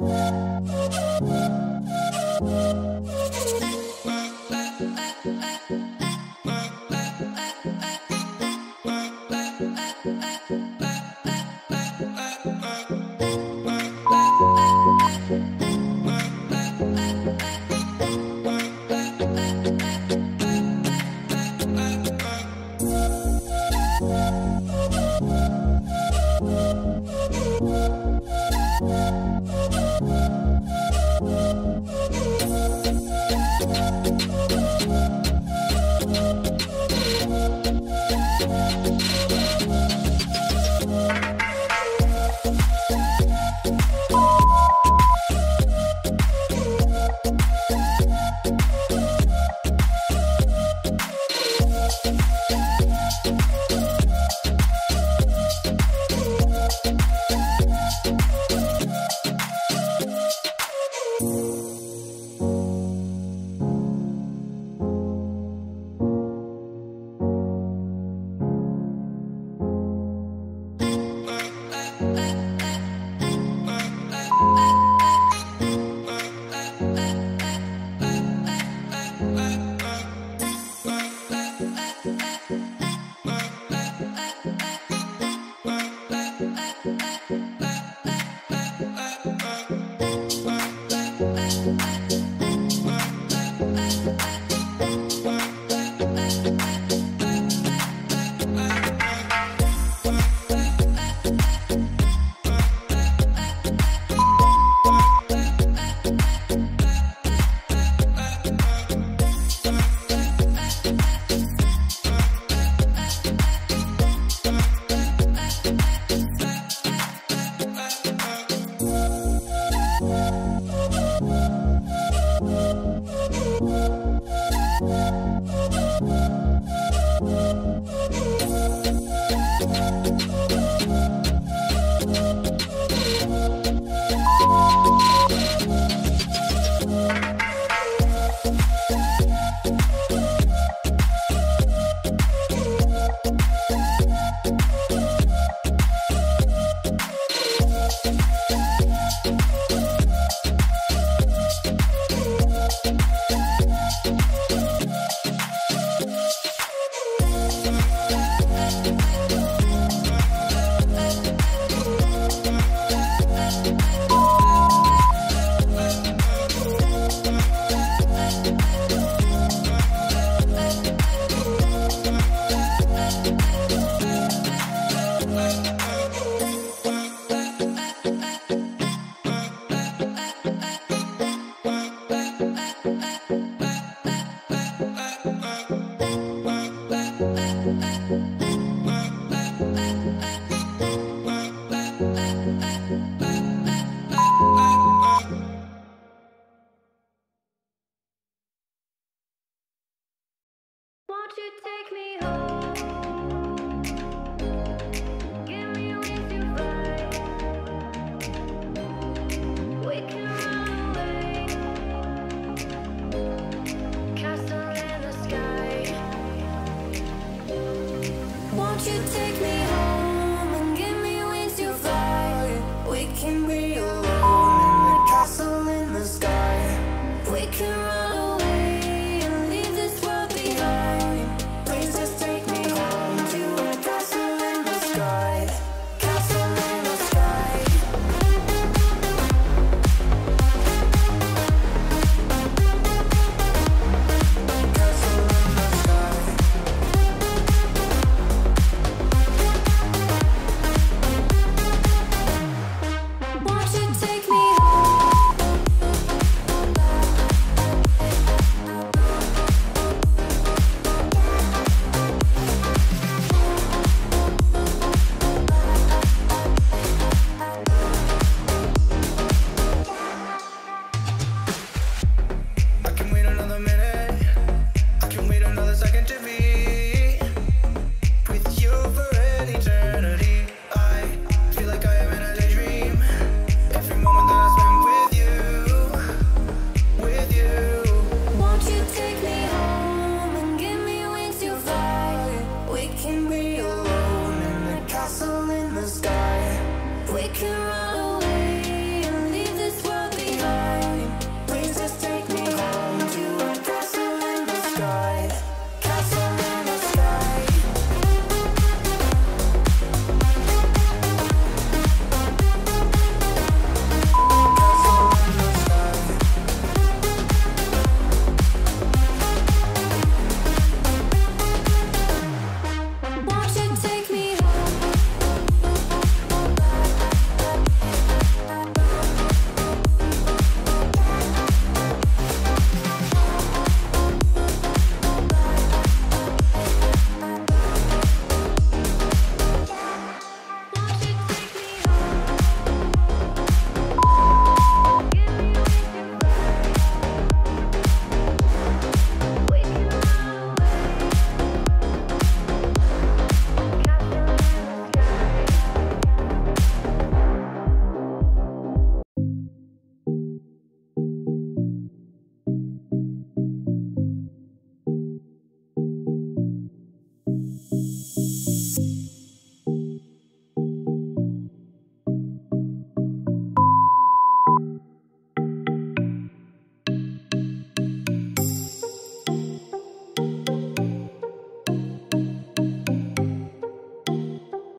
Bye.